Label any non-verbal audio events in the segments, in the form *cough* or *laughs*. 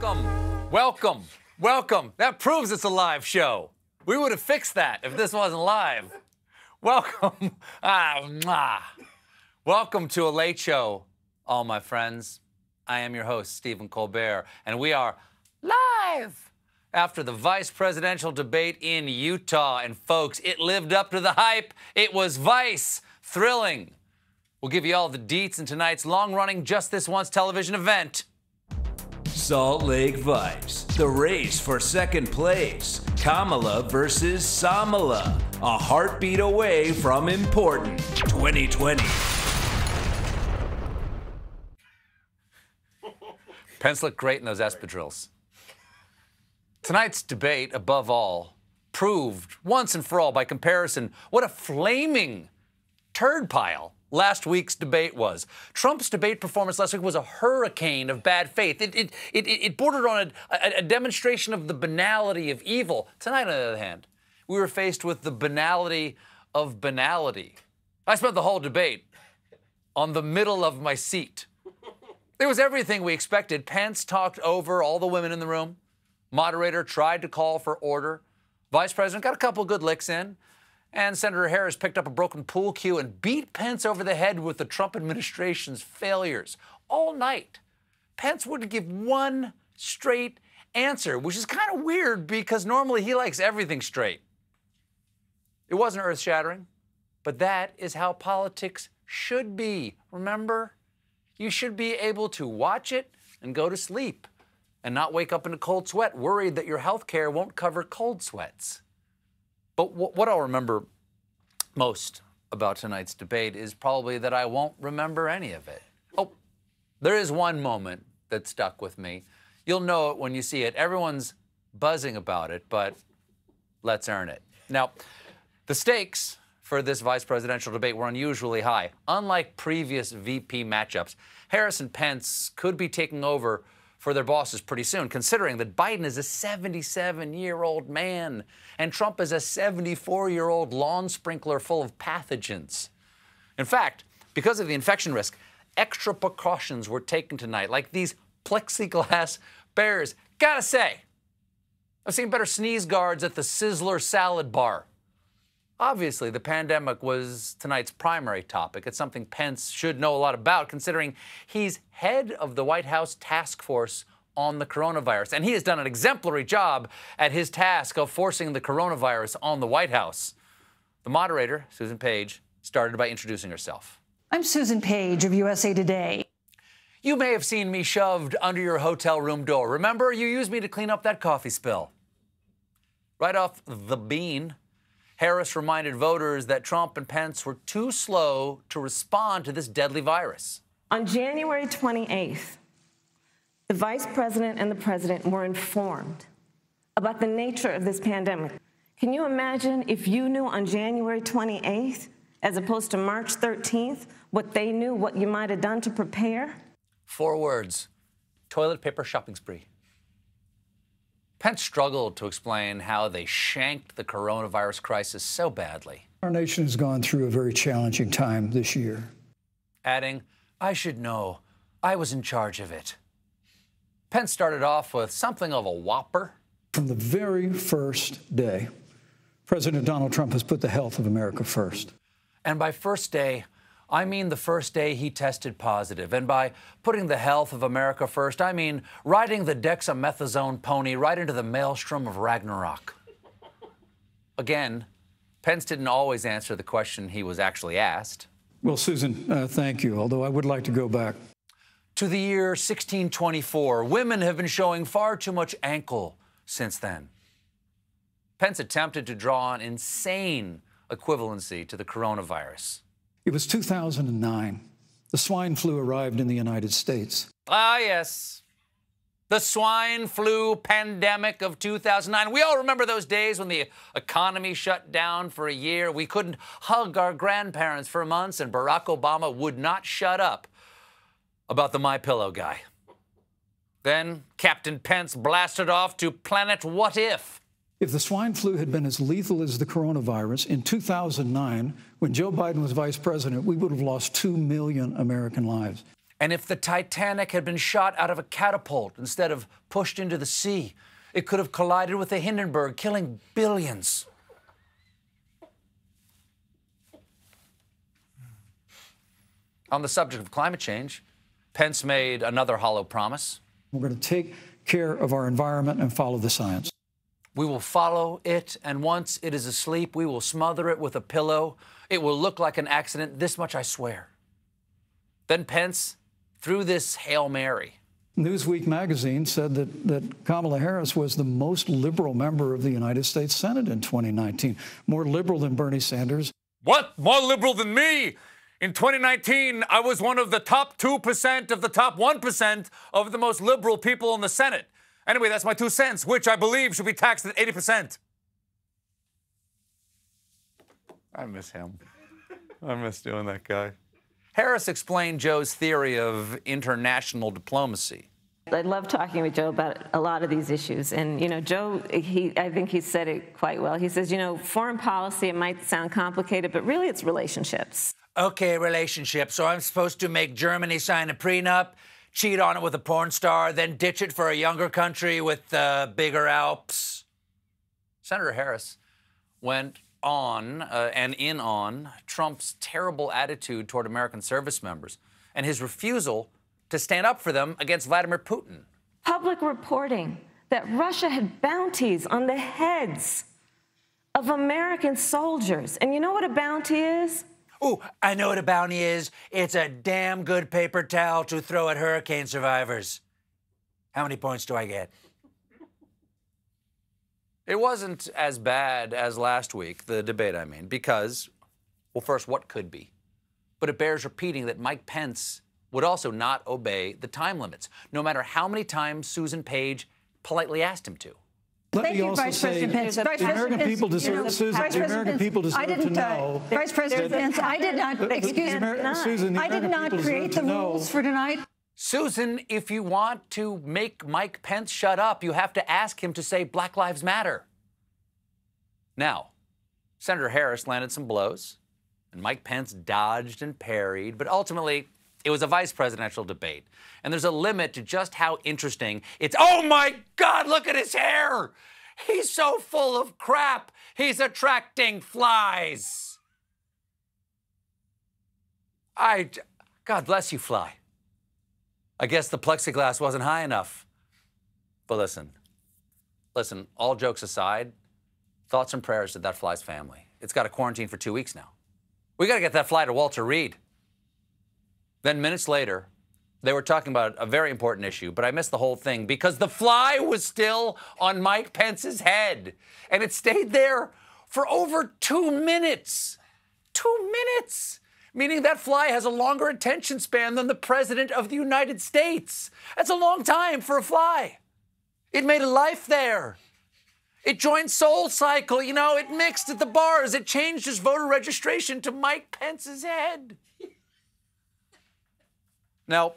Welcome, welcome, welcome. That proves it's a live show. We would have fixed that if this wasn't live. Welcome, *laughs* ah, mwah. welcome to a late show, all my friends. I am your host, Stephen Colbert, and we are live after the vice presidential debate in Utah. And folks, it lived up to the hype. It was Vice, thrilling. We'll give you all the deets in tonight's long-running Just This Once television event. Salt Lake Vice, the race for second place. Kamala versus Samala, a heartbeat away from important 2020. Pence looked great in those espadrilles. Tonight's debate, above all, proved once and for all by comparison what a flaming turd pile last week's debate was. Trump's debate performance last week was a hurricane of bad faith. It, it, it, it bordered on a, a, a demonstration of the banality of evil. Tonight, on the other hand, we were faced with the banality of banality. I spent the whole debate on the middle of my seat. It was everything we expected. Pence talked over all the women in the room. Moderator tried to call for order. Vice President got a couple good licks in. And Senator Harris picked up a broken pool cue and beat Pence over the head with the Trump administration's failures all night. Pence wouldn't give one straight answer, which is kind of weird because normally he likes everything straight. It wasn't earth shattering, but that is how politics should be. Remember? You should be able to watch it and go to sleep and not wake up in a cold sweat worried that your health care won't cover cold sweats. But what I'll remember most about tonight's debate is probably that I won't remember any of it. Oh, there is one moment that stuck with me. You'll know it when you see it. Everyone's buzzing about it, but let's earn it. Now, the stakes for this vice presidential debate were unusually high. Unlike previous VP matchups, Harris and Pence could be taking over for their bosses pretty soon, considering that Biden is a 77 year old man and Trump is a 74 year old lawn sprinkler full of pathogens. In fact, because of the infection risk, extra precautions were taken tonight, like these plexiglass barriers. Gotta say, I've seen better sneeze guards at the Sizzler salad bar. Obviously, the pandemic was tonight's primary topic. It's something Pence should know a lot about, considering he's head of the White House task force on the coronavirus. And he has done an exemplary job at his task of forcing the coronavirus on the White House. The moderator, Susan Page, started by introducing herself. I'm Susan Page of USA Today. You may have seen me shoved under your hotel room door. Remember, you used me to clean up that coffee spill. Right off the bean, Harris reminded voters that Trump and Pence were too slow to respond to this deadly virus. On January 28th, the vice president and the president were informed about the nature of this pandemic. Can you imagine if you knew on January 28th, as opposed to March 13th, what they knew, what you might have done to prepare? Four words toilet paper shopping spree. Pence struggled to explain how they shanked the coronavirus crisis so badly. Our nation has gone through a very challenging time this year. Adding, I should know. I was in charge of it. Pence started off with something of a whopper. From the very first day, President Donald Trump has put the health of America first. And by first day, I mean the first day he tested positive. And by putting the health of America first, I mean riding the dexamethasone pony right into the maelstrom of Ragnarok. Again, Pence didn't always answer the question he was actually asked. Well, Susan, uh, thank you, although I would like to go back. To the year 1624, women have been showing far too much ankle since then. Pence attempted to draw an insane equivalency to the coronavirus. It was 2009. The swine flu arrived in the United States. Ah, yes. The swine flu pandemic of 2009. We all remember those days when the economy shut down for a year. We couldn't hug our grandparents for months, and Barack Obama would not shut up about the My Pillow guy. Then Captain Pence blasted off to Planet What If. If the swine flu had been as lethal as the coronavirus in 2009, when Joe Biden was vice president, we would have lost 2 million American lives. And if the Titanic had been shot out of a catapult instead of pushed into the sea, it could have collided with the Hindenburg, killing billions. On the subject of climate change, Pence made another hollow promise. We're going to take care of our environment and follow the science. We will follow it, and once it is asleep, we will smother it with a pillow. It will look like an accident, this much I swear. Then Pence threw this Hail Mary. Newsweek magazine said that, that Kamala Harris was the most liberal member of the United States Senate in 2019, more liberal than Bernie Sanders. What? More liberal than me? In 2019, I was one of the top 2% of the top 1% of the most liberal people in the Senate. Anyway, that's my two cents, which I believe should be taxed at 80%. I miss him. I miss doing that guy. Harris explained Joe's theory of international diplomacy. I love talking with Joe about a lot of these issues. And, you know, Joe, he, I think he said it quite well. He says, you know, foreign policy, it might sound complicated, but really it's relationships. Okay, relationship. So I'm supposed to make Germany sign a prenup, cheat on it with a porn star, then ditch it for a younger country with uh, bigger Alps? Senator Harris went on uh, and in on Trump's terrible attitude toward American service members and his refusal to stand up for them against Vladimir Putin. Public reporting that Russia had bounties on the heads of American soldiers. And you know what a bounty is? Ooh, I know what a bounty is. It's a damn good paper towel to throw at hurricane survivors. How many points do I get? It wasn't as bad as last week, the debate, I mean, because, well, first, what could be? But it bears repeating that Mike Pence would also not obey the time limits, no matter how many times Susan Page politely asked him to. Let Thank me you, also Vice say, President Pence. the American President people Pence, you deserve, know, Susan, Vice the American President people Pence, I to didn't, uh, know. Vice President There's Pence, I did not, pattern excuse me. Susan, the I did not create the rules for tonight. Susan, if you want to make Mike Pence shut up, you have to ask him to say Black Lives Matter. Now, Senator Harris landed some blows, and Mike Pence dodged and parried, but ultimately, it was a vice presidential debate. And there's a limit to just how interesting it's. Oh my God, look at his hair! He's so full of crap, he's attracting flies. I. God bless you, fly. I guess the plexiglass wasn't high enough. But listen, listen, all jokes aside, thoughts and prayers to that fly's family. It's got to quarantine for two weeks now. We got to get that fly to Walter Reed. Then minutes later, they were talking about a very important issue, but I missed the whole thing because the fly was still on Mike Pence's head. And it stayed there for over two minutes. Two minutes! Meaning that fly has a longer attention span than the President of the United States. That's a long time for a fly. It made a life there. It joined Soul Cycle, you know, it mixed at the bars. It changed his voter registration to Mike Pence's head. Now,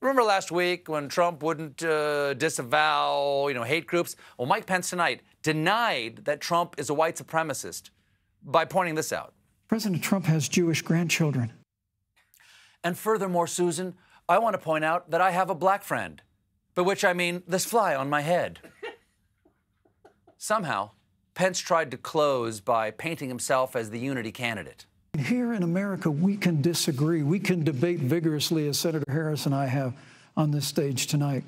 remember last week when Trump wouldn't uh, disavow, you know, hate groups? Well, Mike Pence tonight denied that Trump is a white supremacist by pointing this out. President Trump has Jewish grandchildren. And furthermore, Susan, I want to point out that I have a black friend, by which I mean this fly on my head. Somehow, Pence tried to close by painting himself as the unity candidate. Here in America, we can disagree. We can debate vigorously, as Senator Harris and I have on this stage tonight.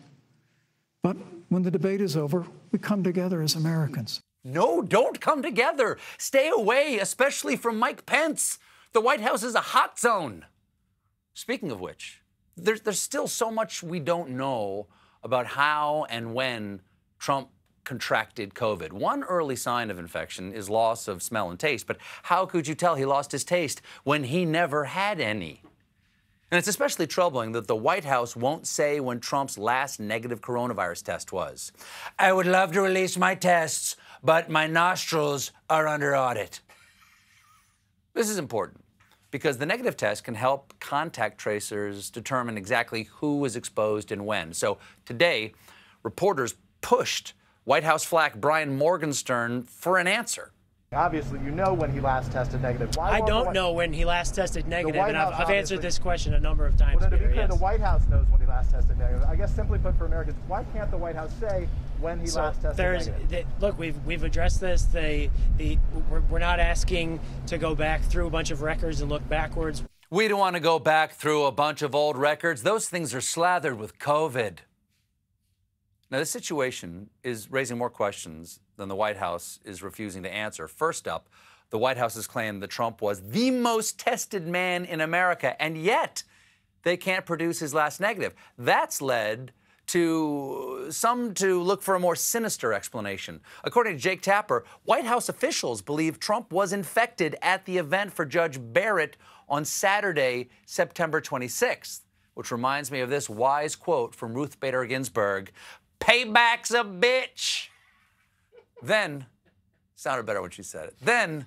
But when the debate is over, we come together as Americans. No, don't come together. Stay away, especially from Mike Pence. The White House is a hot zone. Speaking of which, there's, there's still so much we don't know about how and when Trump contracted COVID. One early sign of infection is loss of smell and taste, but how could you tell he lost his taste when he never had any? And it's especially troubling that the White House won't say when Trump's last negative coronavirus test was. I would love to release my tests, but my nostrils are under audit. This is important because the negative test can help contact tracers determine exactly who was exposed and when. So today, reporters pushed White House flack Brian Morgenstern for an answer. Obviously, you know when he last tested negative. Why I don't White- know when he last tested negative, and I've, I've answered this question a number of times. Well, to be clear, yes. the White House knows when he last tested negative. I guess simply put for Americans, why can't the White House say when he So last tested there's negative? th- look, we've we've addressed this. The the we're, we're not asking to go back through a bunch of records and look backwards. We don't want to go back through a bunch of old records. Those things are slathered with COVID. Now, this situation is raising more questions than the White House is refusing to answer. First up, the White House has claimed that Trump was the most tested man in America, and yet they can't produce his last negative. That's led to some to look for a more sinister explanation. According to Jake Tapper, White House officials believe Trump was infected at the event for Judge Barrett on Saturday, September 26th, which reminds me of this wise quote from Ruth Bader Ginsburg Payback's a bitch. Then, sounded better when she said it. Then,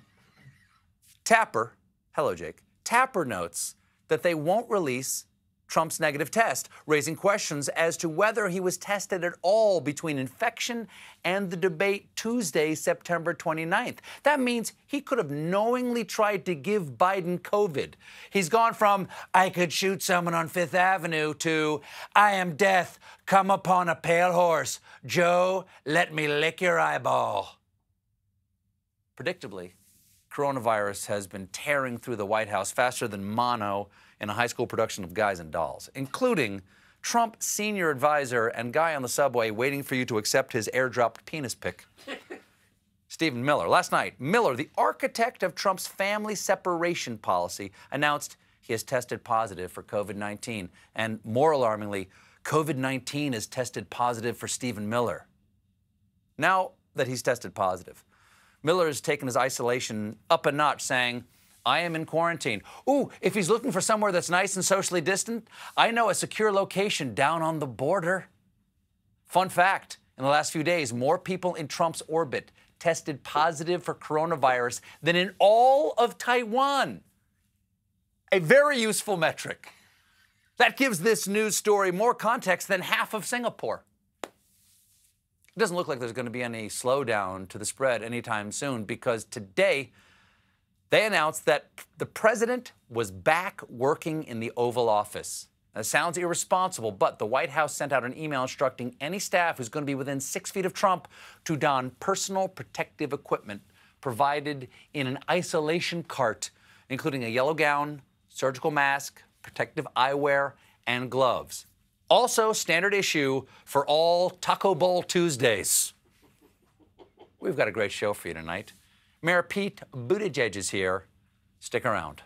Tapper, hello, Jake. Tapper notes that they won't release Trump's negative test, raising questions as to whether he was tested at all between infection and the debate Tuesday, September 29th. That means he could have knowingly tried to give Biden COVID. He's gone from, I could shoot someone on Fifth Avenue, to, I am death, come upon a pale horse. Joe, let me lick your eyeball. Predictably, coronavirus has been tearing through the White House faster than mono in a high school production of Guys and Dolls, including Trump senior advisor and guy on the subway waiting for you to accept his airdropped penis pic. *laughs* Stephen Miller. Last night, Miller, the architect of Trump's family separation policy, announced he has tested positive for COVID 19. And more alarmingly, COVID 19 has tested positive for Stephen Miller. Now that he's tested positive, Miller has taken his isolation up a notch, saying, I am in quarantine. Ooh, if he's looking for somewhere that's nice and socially distant, I know a secure location down on the border. Fun fact in the last few days, more people in Trump's orbit tested positive for coronavirus than in all of Taiwan. A very useful metric. That gives this news story more context than half of Singapore. It doesn't look like there's going to be any slowdown to the spread anytime soon because today they announced that the president was back working in the Oval Office. That sounds irresponsible, but the White House sent out an email instructing any staff who's going to be within six feet of Trump to don personal protective equipment provided in an isolation cart, including a yellow gown, surgical mask, protective eyewear, and gloves. Also, standard issue for all Taco Bowl Tuesdays. We've got a great show for you tonight. Mayor Pete Buttigieg is here. Stick around.